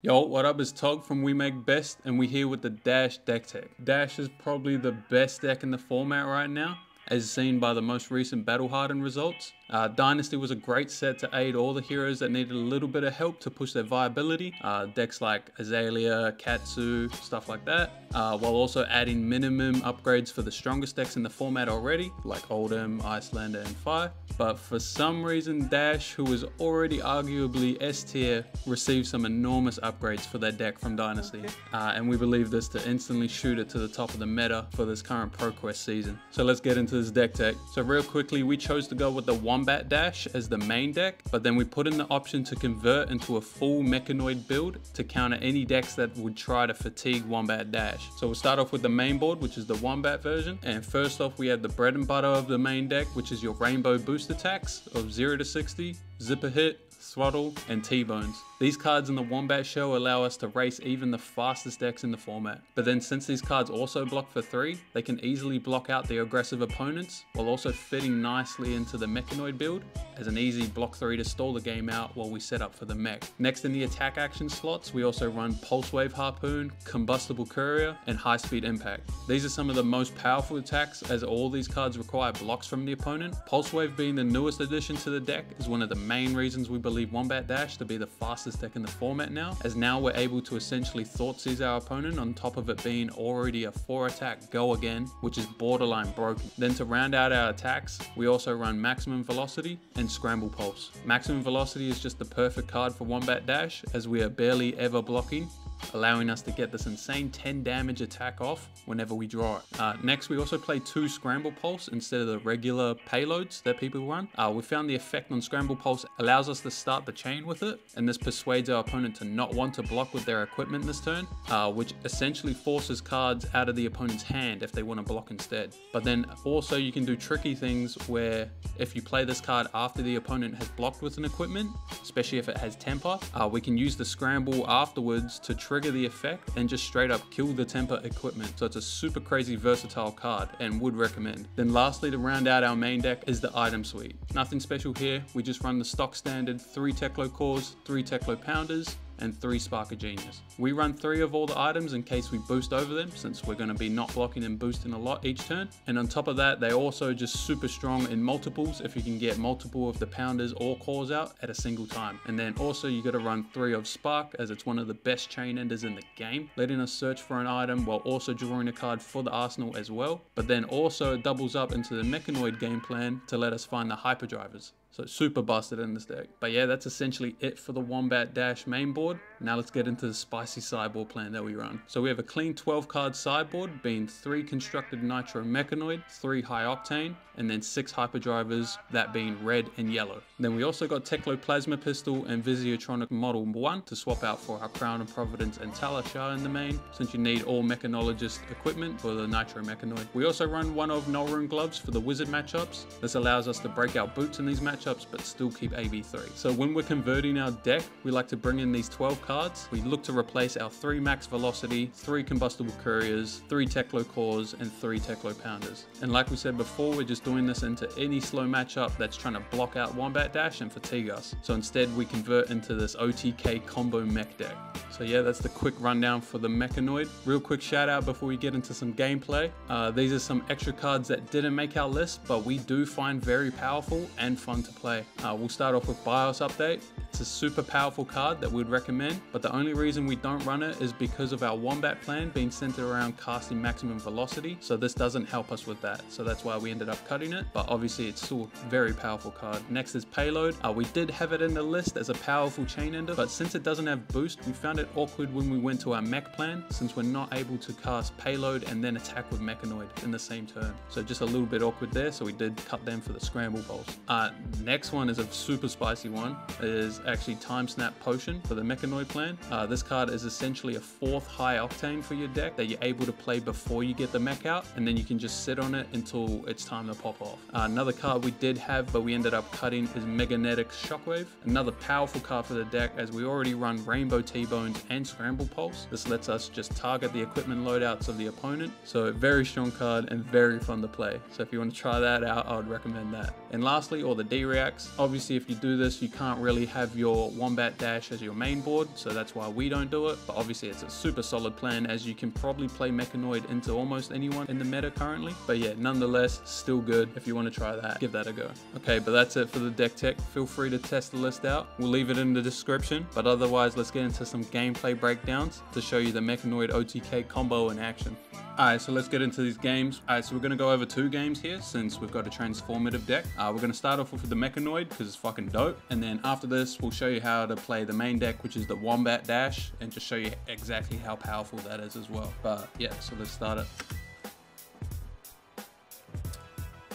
Yo, what up? It's Tog from We Make Best, and we're here with the Dash deck tech. Dash is probably the best deck in the format right now, as seen by the most recent Battle Hardened results. Uh, Dynasty was a great set to aid all the heroes that needed a little bit of help to push their viability. Uh, decks like Azalea, Katsu, stuff like that, uh, while also adding minimum upgrades for the strongest decks in the format already, like Oldhim, Iyslander, and Fai. But for some reason, Dash, who was already arguably S tier, received some enormous upgrades for their deck from Dynasty. Uh, and we believe this to instantly shoot it to the top of the meta for this current ProQuest season. So let's get into this deck tech. So real quickly, we chose to go with the one Wombat Dash as the main deck, but then we put in the option to convert into a full Mechanoid build to counter any decks that would try to fatigue Wombat Dash. So we'll start off with the main board, which is the Wombat version. And first off, we have the bread and butter of the main deck, which is your Rainbow Boost attacks of 0 to 60, Zipper Hit, Throttle, and T-Bones. These cards in the Wombat Show allow us to race even the fastest decks in the format. But then since these cards also block for 3, they can easily block out the aggressive opponents while also fitting nicely into the Mechanoid build as an easy block 3 to stall the game out while we set up for the mech. Next in the attack action slots, we also run Pulse Wave Harpoon, Combustible Courier, and High Speed Impact. These are some of the most powerful attacks as all these cards require blocks from the opponent. Pulse Wave being the newest addition to the deck is one of the main reasons we believe Wombat Dash to be the fastest deck in the format now, as now we're able to essentially Thoughtseize our opponent on top of it being already a 4 attack go again, which is borderline broken. Then to round out our attacks, we also run Maximum Velocity and Scramble Pulse. Maximum Velocity is just the perfect card for Wombat Dash, as we are barely ever blocking, allowing us to get this insane 10 damage attack off whenever we draw it. Uh, next, we also play two Scramble Pulse instead of the regular payloads that people run. Uh, we found the effect on Scramble Pulse allows us to start the chain with it, and this persuades our opponent to not want to block with their equipment this turn, uh, which essentially forces cards out of the opponent's hand if they want to block instead. But then also you can do tricky things where if you play this card after the opponent has blocked with an equipment, especially if it has temper, uh, we can use the Scramble afterwards to trigger the effect and just straight up kill the temper equipment. So it's a super crazy versatile card and would recommend. Then lastly to round out our main deck is the item suite. Nothing special here, we just run the stock standard 3 Teklo cores, 3 Teklo pounders, and three Spark of Genius. We run three of all the items in case we boost over them since we're going to be not blocking and boosting a lot each turn. And on top of that, they're also just super strong in multiples if you can get multiple of the pounders or cores out at a single time. And then also you got to run three of Spark as it's one of the best chain enders in the game, letting us search for an item while also drawing a card for the arsenal as well. But then also doubles up into the Mechanoid game plan to let us find the hyperdrivers. So super busted in this deck. But yeah, that's essentially it for the Wombat Dash main board. Now let's get into the spicy sideboard plan that we run. So we have a clean 12 card sideboard being 3 constructed Nitro Mechanoid, 3 High Octane, and then 6 Hyperdrivers, that being red and yellow. Then we also got Teklo Plasma Pistol and Viziertronic Model 1 to swap out for our Crown of Providence and Talishar in the main, since you need all Mechanologist equipment for the Nitro Mechanoid. We also run one of Nullrune Gloves for the Wizard matchups. This allows us to break out boots in these matchups but still keep AB3. So when we're converting our deck, we like to bring in these 12 cards. We look to replace our 3 max velocity, 3 combustible couriers, 3 Teklo cores, and 3 Teklo pounders. And like we said before, we're just doing this into any slow matchup that's trying to block out Wombat Dash and fatigue us. So instead we convert into this OTK combo mech deck. So yeah, that's the quick rundown for the Mechanoid. Real quick shout out before we get into some gameplay. Uh, these are some extra cards that didn't make our list, but we do find very powerful and fun to play. Uh, we'll start off with BIOS Update. It's a super powerful card that we'd recommend, but the only reason we don't run it is because of our Wombat plan being centered around casting maximum velocity, so this doesn't help us with that. So that's why we ended up cutting it, but obviously it's still a very powerful card. Next is Payload. Uh, we did have it in the list as a powerful chain ender, but since it doesn't have boost, we found it awkward when we went to our mech plan, since we're not able to cast Payload and then attack with Mechanoid in the same turn. So just a little bit awkward there, so we did cut them for the Scramble Pulse. Uh, next one is a super spicy one. Is actually Time Snap Potion for the Mechanoid plan. Uh, this card is essentially a fourth high octane for your deck that you're able to play before you get the mech out, and then you can just sit on it until it's time to pop off. Uh, another card we did have, but we ended up cutting, is Meganetic Shockwave. Another powerful card for the deck, as we already run Rainbow T-Bones and Scramble Pulse. This lets us just target the equipment loadouts of the opponent. So very strong card and very fun to play. So if you want to try that out, I would recommend that. And lastly, all the D-Reacts. Obviously, if you do this, you can't really have have your Wombat Dash as your main board, so that's why we don't do it. But obviously it's a super solid plan as you can probably play Mechanoid into almost anyone in the meta currently. But yeah, nonetheless, still good. If you want to try that, give that a go. Okay, but that's it for the deck tech. Feel free to test the list out. We'll leave it in the description. But otherwise, let's get into some gameplay breakdowns to show you the Mechanoid OTK combo in action. Alright, so let's get into these games. Alright, so we're going to go over two games here since we've got a transformative deck. Uh, we're going to start off with the Mechanoid because it's fucking dope. And then after this, we'll show you how to play the main deck, which is the Wombat Dash, and just show you exactly how powerful that is as well. But yeah, so let's start it.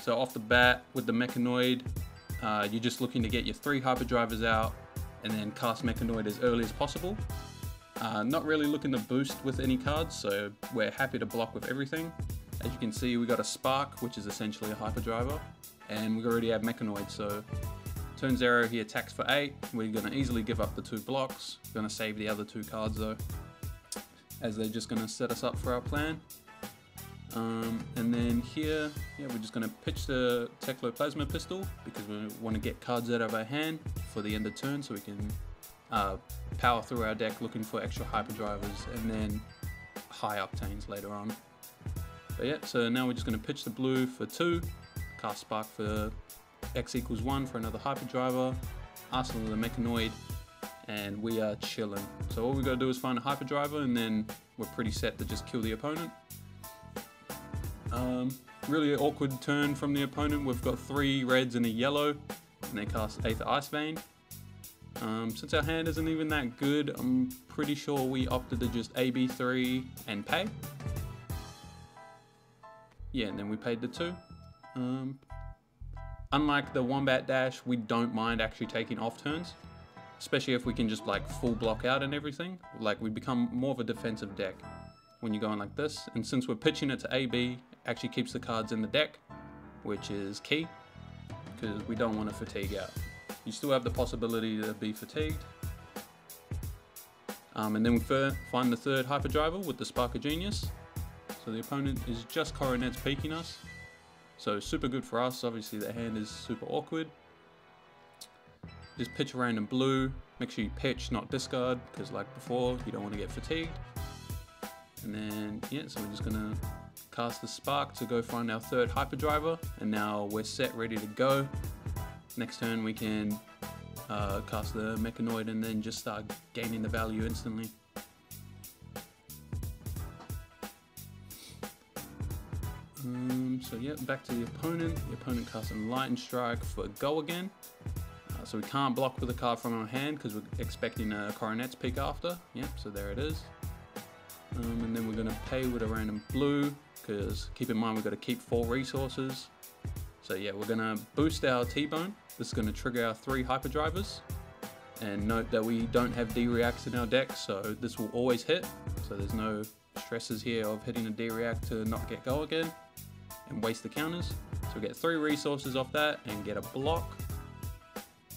So off the bat with the Mechanoid, uh, you're just looking to get your three Hyperdrivers out and then cast Mechanoid as early as possible. Uh, not really looking to boost with any cards, so we're happy to block with everything. As you can see, we got a Spark, which is essentially a Hyperdriver, and we already have Mechanoid, so turn zero, he attacks for eight. We're gonna easily give up the two blocks. We're gonna save the other two cards though, as they're just gonna set us up for our plan. Um, and then here, yeah, we're just going to pitch the Plasma Pistol because we want to get cards out of our hand for the end of turn so we can uh, power through our deck looking for extra hyperdrivers and then high octanes later on. But yeah, so now we're just going to pitch the blue for 2, cast Spark for X equals 1 for another hyperdriver, Arsenal the Mechanoid, and we are chilling. So all we got to do is find a hyperdriver and then we're pretty set to just kill the opponent. Um, really awkward turn from the opponent. We've got three reds and a yellow, and they cast Aether Ice Vein. Um, since our hand isn't even that good, I'm pretty sure we opted to just AB3 and pay. Yeah, and then we paid the two. Um, unlike the Wombat Dash, we don't mind actually taking off turns. Especially if we can just like full block out and everything. Like we become more of a defensive deck when you're going like this. And since we're pitching it to AB, actually keeps the cards in the deck, which is key, because we don't want to fatigue out. You still have the possibility to be fatigued. Um, and then we find the third Hyperdriver with the Spark of Genius. So the opponent is just Coronets peeking us. So super good for us, obviously the hand is super awkward. Just pitch a random blue, make sure you pitch, not discard, because like before, you don't want to get fatigued. And then, yeah, so we're just gonna cast the Spark to go find our third Hyperdriver, and now we're set, ready to go. Next turn we can uh, cast the Mechanoid and then just start gaining the value instantly. Um, so yeah, back to the opponent. The opponent casts a Lightning Strike for a go again. Uh, so we can't block with a card from our hand because we're expecting a Coronet's Peak after. Yep, so there it is. Um, and then we're going to pay with a random blue because keep in mind we've got to keep four resources. So yeah, we're to boost our T-Bone this is to trigger our three hyperdrivers. And note that we don't have D-Reacts in our deck, so this will always hit. So there's no stresses here of hitting a D-React to not get go again and waste the counters. So we get three resources off that and get a block.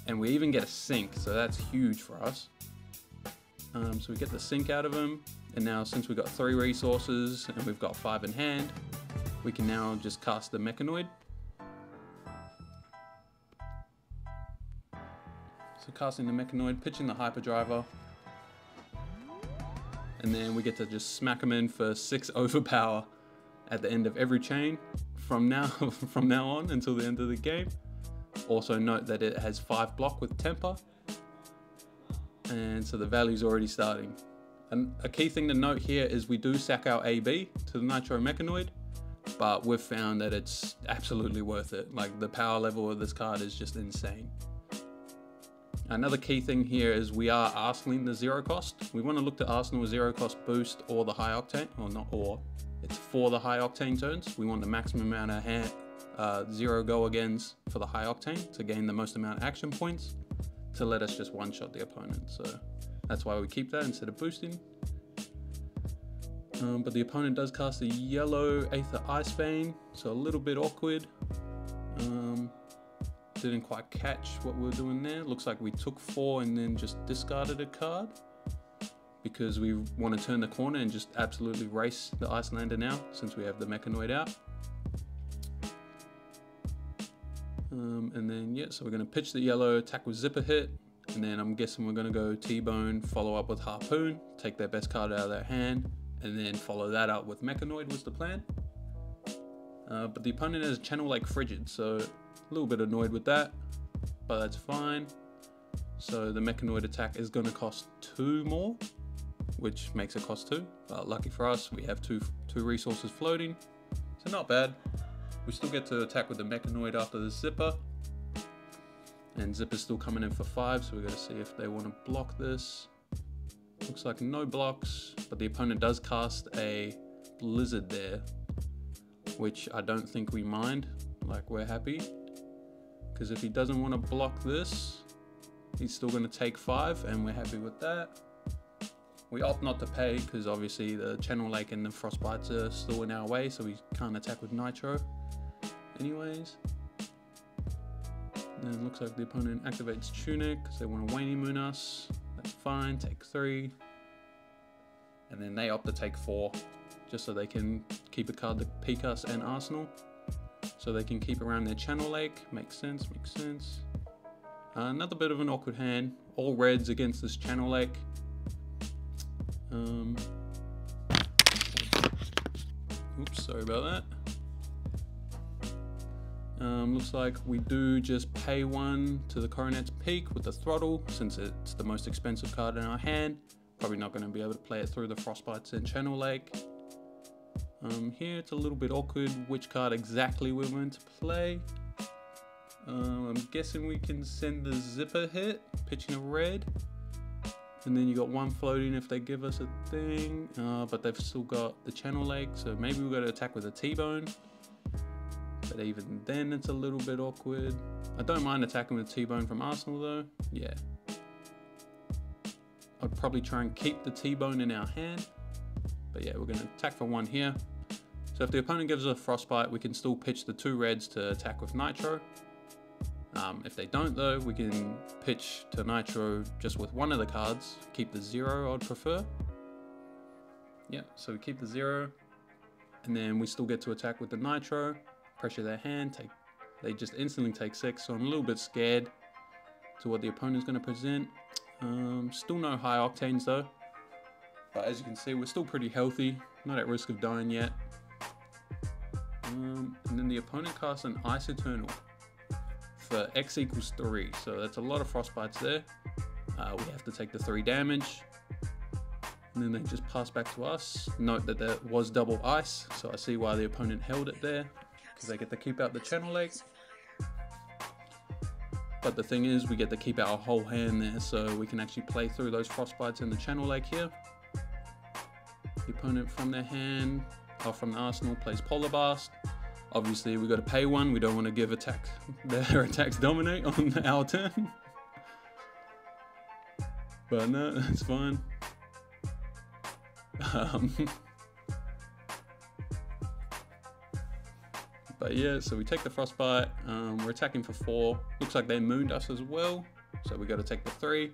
And we even get a sink, so that's huge for us. Um, so we get the sink out of them. And now since we've got three resources and we've got five in hand, we can now just cast the Mechanoid. So casting the Mechanoid, pitching the Hyperdriver. And then we get to just smack them in for 6 overpower at the end of every chain from now from now on until the end of the game. Also note that it has 5 block with temper. And so the value's already starting. And a key thing to note here is we do sack our AB to the Nitro Mechanoid, but we've found that it's absolutely worth it. Like the power level of this card is just insane. Another key thing here is we are arsenaling the zero cost. We want to look to arsenal zero cost boost or the high octane, or not or, it's for the high octane turns. We want the maximum amount of hand, uh, zero go agains for the high octane to gain the most amount of action points to let us just one shot the opponent. So that's why we keep that instead of boosting. Um, but the opponent does cast a yellow Aether Ice Vein, so a little bit awkward. Um, didn't quite catch what we are doing there. Looks like we took four and then just discarded a card because we want to turn the corner and just absolutely race the Iyslander now since we have the Mechanoid out. Um, and then, yeah, so we're going to pitch the yellow, attack with Zipper Hit, And then I'm guessing we're gonna go T-Bone, follow up with Harpoon, take their best card out of their hand, and then follow that up with Mechanoid was the plan. Uh, but the opponent has Channel Lake Frigid, so a little bit annoyed with that, but that's fine. So the Mechanoid attack is gonna cost two more, which makes it cost two. But lucky for us, we have two, two resources floating, so not bad. We still get to attack with the Mechanoid after the Zipper. And Zipper's still coming in for five, so we gotta see if they wanna block this. Looks like no blocks, but the opponent does cast a Blizzard there, which I don't think we mind. Like, we're happy. Because if he doesn't want to block this, he's still going to take five, and we're happy with that. We opt not to pay because obviously the Channel Lake and the Frostbites are still in our way, so we can't attack with Nitro. Anyways. Then it looks like the opponent activates Tunic because they want to Waning Moon us. That's fine, take three. And then they opt to take four, just so they can keep a card to peek us and Arsenal. So they can keep around their Channel Lake. Makes sense, makes sense. Uh, another bit of an awkward hand. All reds against this Channel Lake. Um, oops, sorry about that. Um, looks like we do just pay one to the Coronet's Peak with the throttle since it's the most expensive card in our hand. Probably not going to be able to play it through the Frostbites and Channel Lake. Um, here it's a little bit awkward which card exactly we're going to play. Um, I'm guessing we can send the zipper hit, pitching a red. And then you got one floating if they give us a thing, uh, but they've still got the channel lake, so maybe we've got to attack with a T-bone. But even then it's a little bit awkward. I don't mind attacking with T-bone from Arsenal though, yeah. I'd probably try and keep the T-bone in our hand. But yeah, we're gonna attack for one here. So if the opponent gives us a Frostbite, we can still pitch the two reds to attack with Nitro. Um, if they don't though, we can pitch to Nitro just with one of the cards, keep the zero I'd prefer. Yeah, so we keep the zero, and then we still get to attack with the Nitro, pressure their hand, take, they just instantly take six, so I'm a little bit scared to what the opponent's gonna present. Um, still no high octanes though, but as you can see, we're still pretty healthy, not at risk of dying yet. Um, and then the opponent casts an Ice Eternal for X equals 3. So that's a lot of frostbites there. Uh, we have to take the 3 damage. And then they just pass back to us. Note that there was double ice, so I see why the opponent held it there. Because they get to keep out the channel lake. But the thing is, we get to keep out our whole hand there, so we can actually play through those frostbites in the channel lake here. The opponent from their hand, from arsenal, plays Polar Blast. Obviously, we got to pay one. We don't want to give attack their attacks dominate on our turn. but no, that's fine. Um, but yeah, so we take the frostbite. Um, we're attacking for four. Looks like they mooned us as well, so we got to take the three.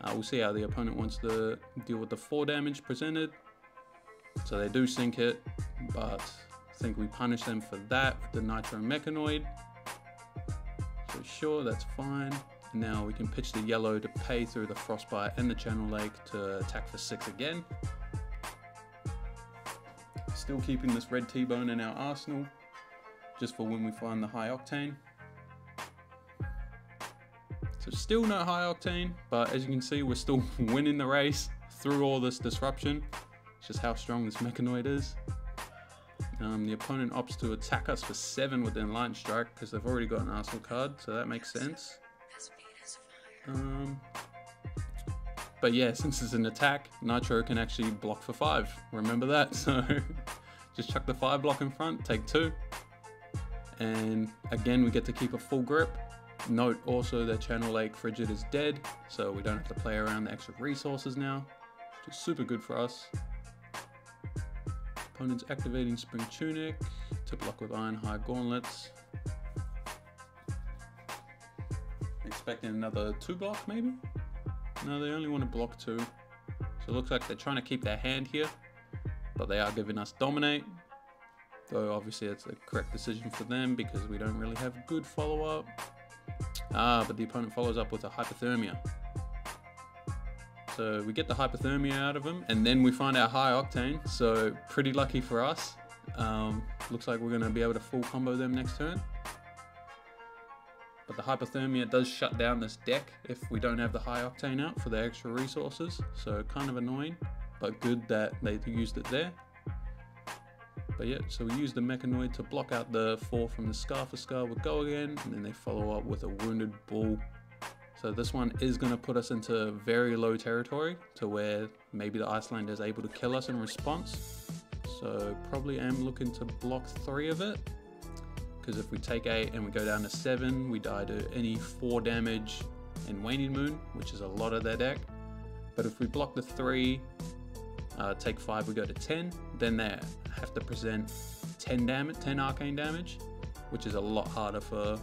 Uh, we'll see how the opponent wants to deal with the four damage presented. So they do sink it, but I think we punish them for that with the Nitro Mechanoid. So sure, that's fine. Now we can pitch the yellow to pay through the Frostbite and the Channel Lake to attack for six again. Still keeping this red T-bone in our arsenal, just for when we find the high octane. So still no high octane, but as you can see, we're still winning the race through all this disruption. It's just how strong this Mechanoid is. Um, the opponent opts to attack us for 7 with their Enlightened Strike because they've already got an Arsenal card, so that makes sense. Um, but yeah, since it's an attack, Nitro can actually block for 5. Remember that, so just chuck the 5 block in front, take 2. And again, we get to keep a full grip. Note also that Channel Lake Frigid is dead, so we don't have to play around the extra resources now, which is super good for us. Opponent's activating Spring Tunic to block with Ironhide Gauntlets. Expecting another two block maybe? No, they only want to block two. So it looks like they're trying to keep their hand here, but they are giving us Dominate. Though obviously it's a correct decision for them because we don't really have good follow-up. Ah, but the opponent follows up with a Hypothermia. So we get the hypothermia out of him, and then we find our high octane. So pretty lucky for us. Um, looks like we're going to be able to full combo them next turn. But the hypothermia does shut down this deck if we don't have the high octane out for the extra resources. So kind of annoying, but good that they used it there. But yeah, so we use the Mechanoid to block out the four from the Scar for Scar with Go again, and then they follow up with a Wounded Bull. So this one is going to put us into very low territory to where maybe the Iyslander is able to kill us in response. So probably am looking to block three of it. Because if we take eight and we go down to seven, we die to any four damage in Waning Moon, which is a lot of their deck. But if we block the three, uh, take five, we go to 10, then they have to present 10 damage, 10 arcane damage, which is a lot harder for,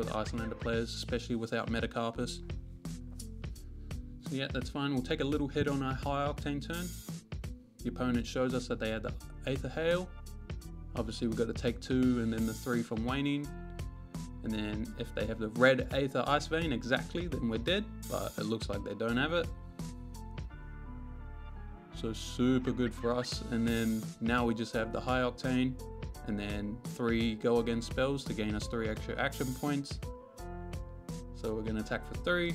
for the Iyslander players, especially without Metacarpus. So yeah, that's fine. We'll take a little hit on our high octane turn. The opponent shows us that they had the Aether Hail. Obviously we've got to take two and then the three from Waning. And then if they have the red Aether Ice Vein exactly, then we're dead. But it looks like they don't have it. So super good for us. And then now we just have the high octane and then three go against spells to gain us three extra action points. So we're gonna attack for three,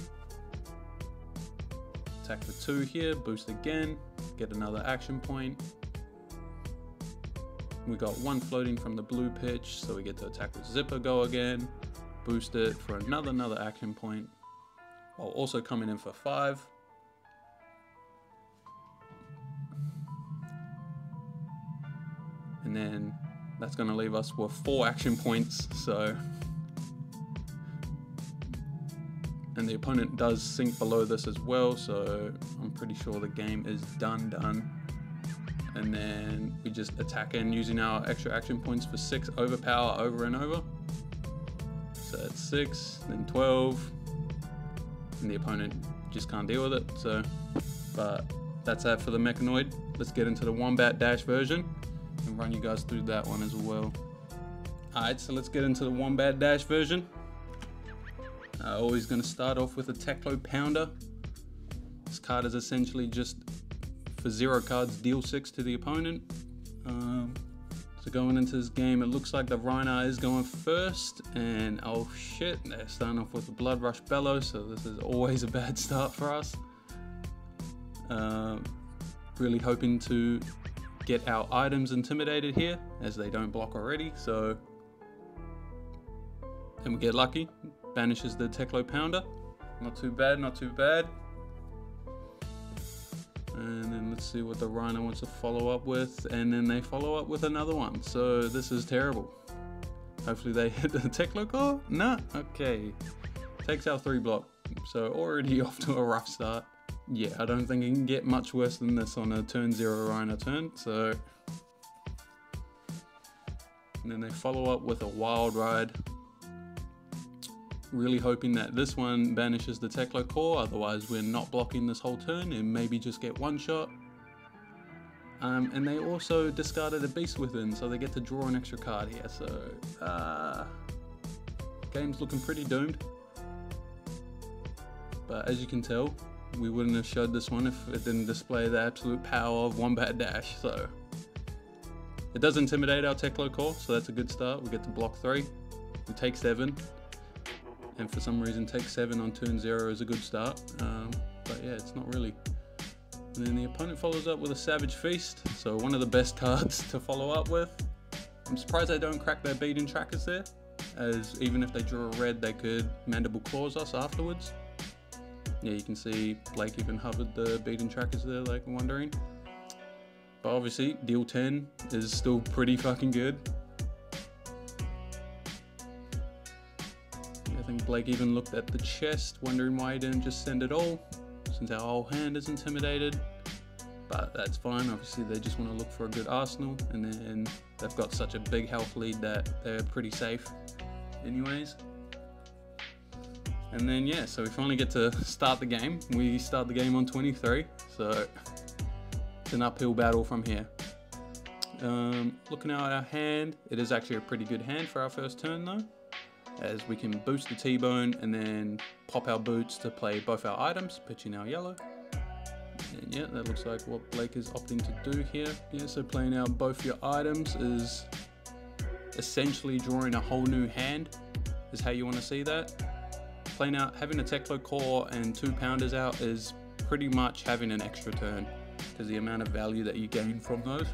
attack for two here, boost again, get another action point. We got one floating from the blue pitch, so we get to attack with Zipper go again, boost it for another another action point, while also coming in for five. And then that's going to leave us with four action points, so... And the opponent does sink below this as well, so I'm pretty sure the game is done done. And then we just attack in using our extra action points for six overpower over and over. So that's six, then 12, and the opponent just can't deal with it, so... But that's that for the Mechanoid. Let's get into the Wombat Dash version and run you guys through that one as well. Alright, so let's get into the Wombat Dash version. Uh, always going to start off with a Teklo Pounder. This card is essentially just for zero cards, deal six to the opponent. Um, so going into this game, it looks like the Rhinar is going first, and oh shit, they're starting off with a Blood Rush Bellow, so this is always a bad start for us. Um, really hoping to get our items intimidated here as they don't block already. So, and we get lucky, banishes the Teklo Pounder. Not too bad, not too bad. And then let's see what the Rhino wants to follow up with. And then they follow up with another one. So this is terrible. Hopefully they hit the Teklo core? Nah, okay. Takes out three block. So already off to a rough start yeah, I don't think it can get much worse than this on a turn zero Rhino turn, so. And then they follow up with a Wild Ride. Really hoping that this one banishes the Teklo core, otherwise we're not blocking this whole turn and maybe just get one shot. Um, and they also discarded a Beast Within, so they get to draw an extra card here, so... Uh, game's looking pretty doomed. But as you can tell, we wouldn't have showed this one if it didn't display the absolute power of Wombat Dash, so. It does intimidate our Teklo core, so that's a good start. We get to block three. We take seven. And for some reason, take seven on turn zero is a good start. Um, but yeah, it's not really. And then the opponent follows up with a Savage Feast, so one of the best cards to follow up with. I'm surprised they don't crack their beaten trackers there, as even if they draw a red, they could Mandible Claws us afterwards yeah, you can see Blake even hovered the beaten trackers there, like wondering. But obviously, deal 10 is still pretty fucking good. I think Blake even looked at the chest, wondering why he didn't just send it all, since our whole hand is intimidated. But that's fine, obviously they just want to look for a good arsenal, and then they've got such a big health lead that they're pretty safe anyways. And then yeah, so we finally get to start the game. We start the game on 23, so it's an uphill battle from here. Um, looking at our hand, it is actually a pretty good hand for our first turn though, as we can boost the T-bone and then pop our boots to play both our items, pitching our yellow. And yeah, that looks like what Blake is opting to do here. Yeah, so playing out both your items is essentially drawing a whole new hand, is how you want to see that. Playing out, having a Teklo core and two pounders out is pretty much having an extra turn because the amount of value that you gain from those.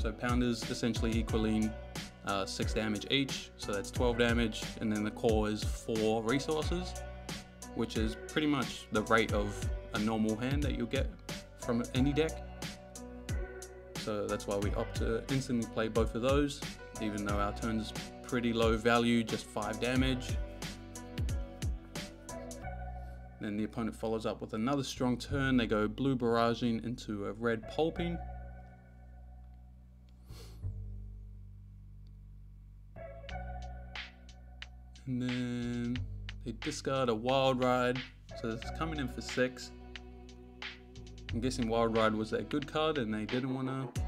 So pounders essentially equaling uh, 6 damage each, so that's 12 damage, and then the core is 4 resources, which is pretty much the rate of a normal hand that you'll get from any deck. So that's why we opt to instantly play both of those, even though our turn's pretty low value, just 5 damage. Then the opponent follows up with another strong turn. They go blue barraging into a red pulping. And then they discard a wild ride. So it's coming in for six. I'm guessing wild ride was a good card and they didn't want to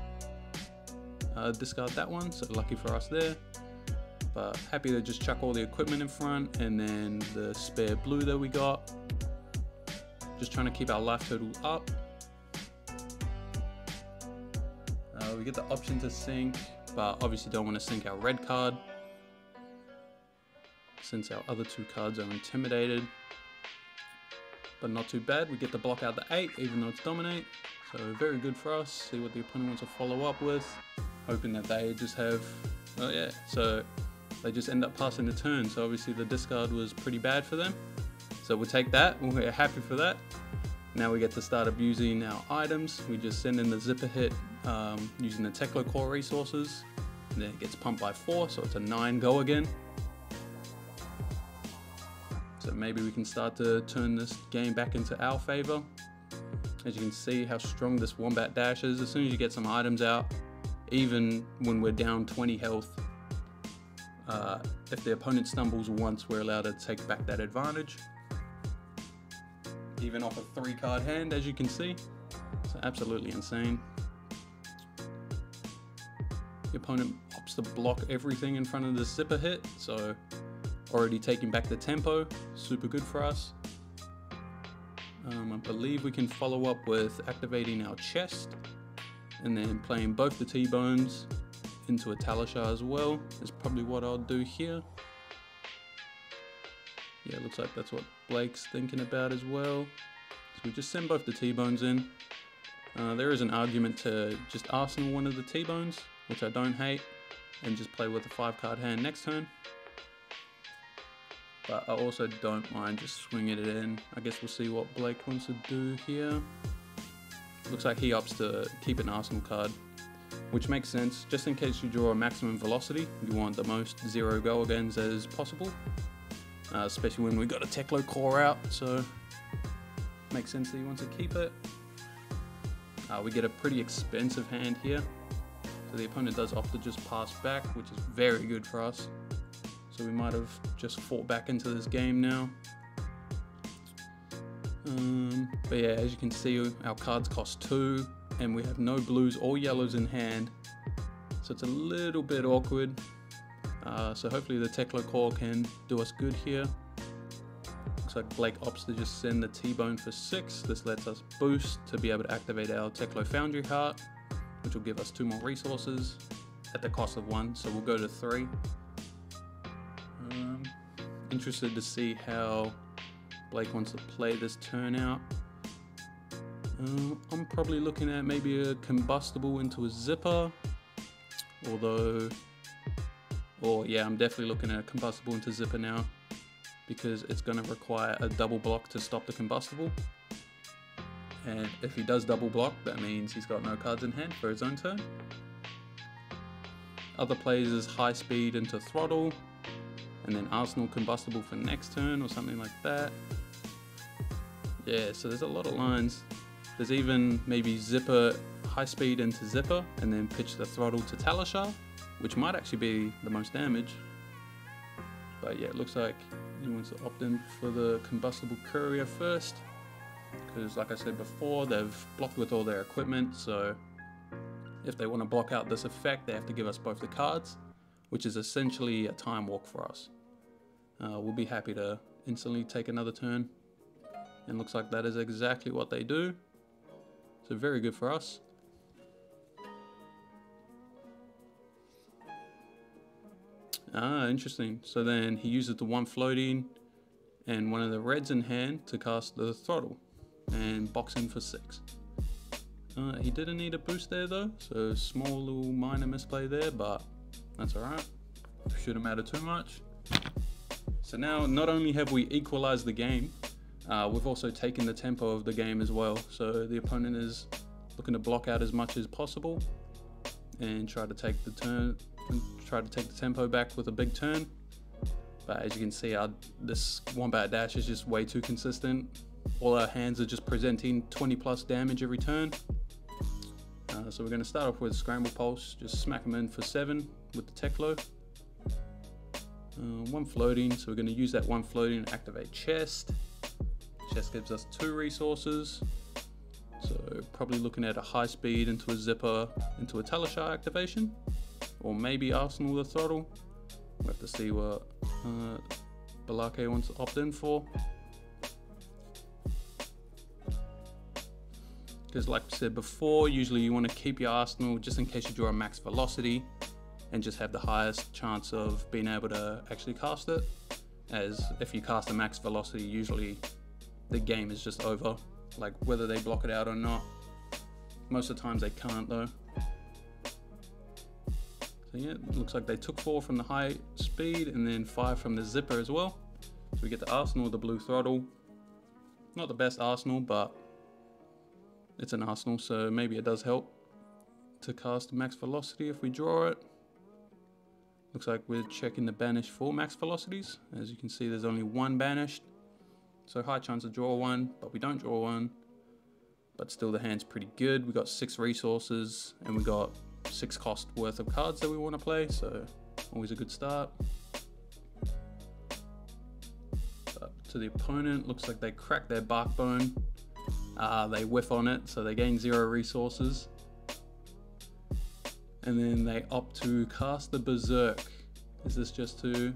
uh, discard that one. So lucky for us there. But happy to just chuck all the equipment in front and then the spare blue that we got. Just trying to keep our life total up. Uh, we get the option to sync, but obviously don't want to sync our red card since our other two cards are intimidated. But not too bad, we get to block out the 8 even though it's dominate. So very good for us, see what the opponent wants to follow up with. Hoping that they just have, oh yeah, so they just end up passing the turn. So obviously the discard was pretty bad for them. So we'll take that, we're happy for that. Now we get to start abusing our items. We just send in the zipper hit um, using the Teklo core resources. And then it gets pumped by four, so it's a nine go again. So maybe we can start to turn this game back into our favor. As you can see how strong this Wombat Dash is, as soon as you get some items out, even when we're down 20 health, uh, if the opponent stumbles once, we're allowed to take back that advantage. Even off a three card hand, as you can see. It's absolutely insane. The opponent opts to block everything in front of the zipper hit, so already taking back the tempo, super good for us. Um, I believe we can follow up with activating our chest and then playing both the T-bones into a Talishar as well is probably what I'll do here. Yeah, looks like that's what Blake's thinking about as well. So we just send both the T-bones in. Uh, there is an argument to just arsenal one of the T-bones, which I don't hate, and just play with a five card hand next turn but I also don't mind just swinging it in. I guess we'll see what Blake wants to do here. Looks like he opts to keep an Arsenal card, which makes sense. Just in case you draw a maximum velocity, you want the most zero go agains as possible, uh, especially when we got a Teklo core out, so makes sense that he wants to keep it. Uh, we get a pretty expensive hand here, so the opponent does opt to just pass back, which is very good for us. So we might have just fought back into this game now. Um, but yeah, as you can see, our cards cost two, and we have no blues or yellows in hand. So it's a little bit awkward. Uh, so hopefully the Teklo Core can do us good here. Looks like Blake opts to just send the T-Bone for six. This lets us boost to be able to activate our Teklo Foundry Heart, which will give us two more resources at the cost of one. So we'll go to three. Um, interested to see how Blake wants to play this turn out. Um, I'm probably looking at maybe a combustible into a zipper, although, or yeah, I'm definitely looking at a combustible into zipper now because it's going to require a double block to stop the combustible. And if he does double block, that means he's got no cards in hand for his own turn. Other plays is high speed into throttle, and then Arsenal combustible for next turn or something like that. Yeah, so there's a lot of lines. There's even maybe zipper high speed into zipper and then pitch the throttle to Talishar, which might actually be the most damage. But yeah, it looks like he wants to opt in for the combustible courier first. Because like I said before, they've blocked with all their equipment, so if they want to block out this effect, they have to give us both the cards which is essentially a time walk for us. Uh, we'll be happy to instantly take another turn. And looks like that is exactly what they do. So very good for us. Ah, interesting. So then he uses the one floating and one of the reds in hand to cast the throttle and box in for six. Uh, he didn't need a boost there though, so small little minor misplay there, but that's alright. Shouldn't matter too much. So now not only have we equalized the game, uh, we've also taken the tempo of the game as well. So the opponent is looking to block out as much as possible and try to take the turn, try to take the tempo back with a big turn. But as you can see, our, this Wombat Dash is just way too consistent. All our hands are just presenting 20 plus damage every turn. Uh, so we're going to start off with Scramble Pulse, just smack them in for 7 with the Teklo. Uh, one floating, so we're going to use that one floating to activate Chest. Chest gives us two resources. So probably looking at a high speed into a zipper, into a Talishar activation. Or maybe Arsenal the throttle. We'll have to see what uh, Blake wants to opt in for. Because like I said before, usually you want to keep your arsenal just in case you draw a max velocity and just have the highest chance of being able to actually cast it. As if you cast a max velocity, usually the game is just over. Like whether they block it out or not. Most of the times they can't though. So yeah, looks like they took four from the high speed and then five from the zipper as well. So we get the Arsenal, the blue throttle. Not the best Arsenal, but it's an Arsenal, so maybe it does help to cast max velocity if we draw it. Looks like we're checking the banish for max velocities. As you can see, there's only one banished. So high chance to draw one, but we don't draw one. But still the hand's pretty good. We got six resources and we got six cost worth of cards that we want to play. So always a good start. To the opponent, looks like they cracked their Barkbone uh, they whiff on it, so they gain zero resources. And then they opt to cast the Berserk. Is this just to...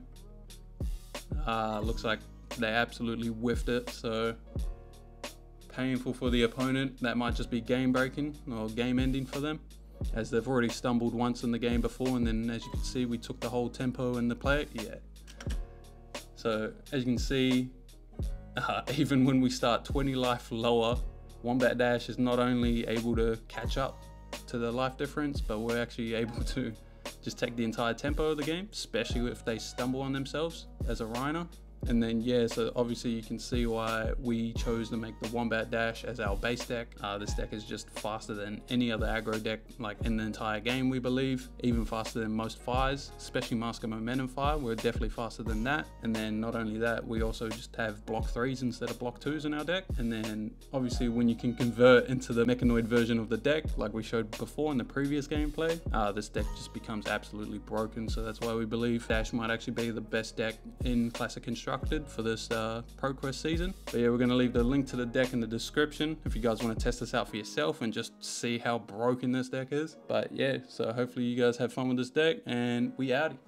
Uh, looks like they absolutely whiffed it, so painful for the opponent. That might just be game breaking or game ending for them, as they've already stumbled once in the game before, and then as you can see, we took the whole tempo in the play. Yeah. So as you can see, uh, even when we start 20 life lower, Wombat Dash is not only able to catch up to the life difference, but we're actually able to just take the entire tempo of the game, especially if they stumble on themselves as a Rhino. And then yeah, so obviously you can see why we chose to make the Wombat Dash as our base deck. Uh, this deck is just faster than any other aggro deck like in the entire game we believe. Even faster than most fires, especially Mask Momentum Fai. We're definitely faster than that. And then not only that, we also just have block threes instead of block twos in our deck. And then obviously when you can convert into the mechanoid version of the deck, like we showed before in the previous gameplay, uh, this deck just becomes absolutely broken. So that's why we believe Dash might actually be the best deck in Classic Construct constructed for this uh, ProQuest season. But yeah, we're going to leave the link to the deck in the description if you guys want to test this out for yourself and just see how broken this deck is. But yeah, so hopefully you guys have fun with this deck and we outie.